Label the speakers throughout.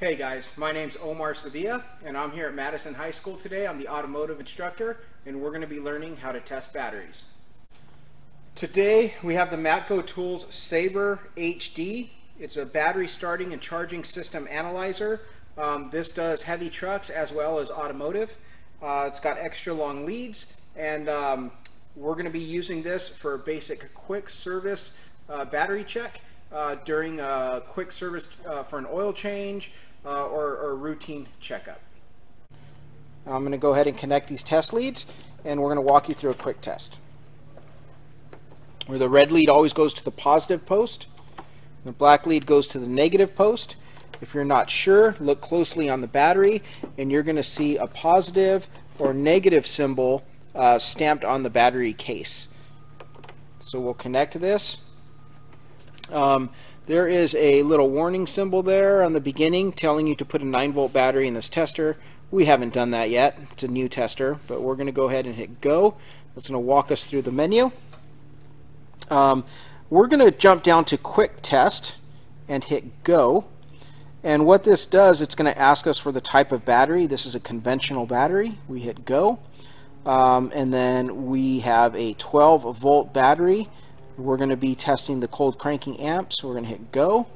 Speaker 1: Hey guys, my name's Omar Sevilla and I'm here at Madison High School today. I'm the automotive instructor and we're going to be learning how to test batteries. Today we have the Matco Tools Sabre HD. It's a battery starting and charging system analyzer. Um, this does heavy trucks as well as automotive. Uh, it's got extra long leads and um, we're going to be using this for basic quick service uh, battery check uh, during a quick service uh, for an oil change, uh, or, or routine checkup. I'm going to go ahead and connect these test leads and we're going to walk you through a quick test. Where the red lead always goes to the positive post, the black lead goes to the negative post. If you're not sure, look closely on the battery and you're going to see a positive or negative symbol uh, stamped on the battery case. So we'll connect this. Um, there is a little warning symbol there on the beginning telling you to put a 9 volt battery in this tester. We haven't done that yet. It's a new tester, but we're going to go ahead and hit go. That's going to walk us through the menu. Um, we're going to jump down to quick test and hit go. And what this does, it's going to ask us for the type of battery. This is a conventional battery. We hit go. Um, and then we have a 12 volt battery we're going to be testing the cold cranking amp, so we're going to hit go.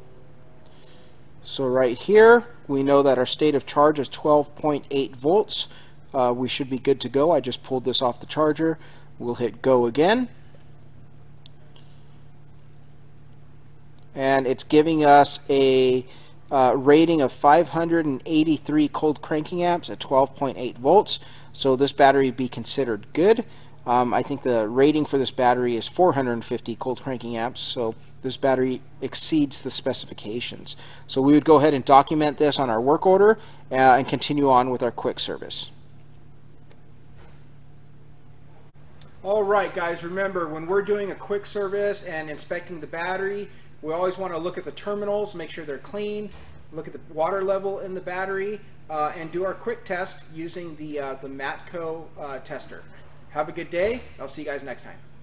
Speaker 1: So right here, we know that our state of charge is 12.8 volts. Uh, we should be good to go. I just pulled this off the charger. We'll hit go again. And it's giving us a uh, rating of 583 cold cranking amps at 12.8 volts. So this battery would be considered good. Um, I think the rating for this battery is 450 cold cranking amps, so this battery exceeds the specifications. So we would go ahead and document this on our work order uh, and continue on with our quick service. All right, guys, remember when we're doing a quick service and inspecting the battery, we always want to look at the terminals, make sure they're clean, look at the water level in the battery, uh, and do our quick test using the, uh, the Matco uh, tester. Have a good day. I'll see you guys next time.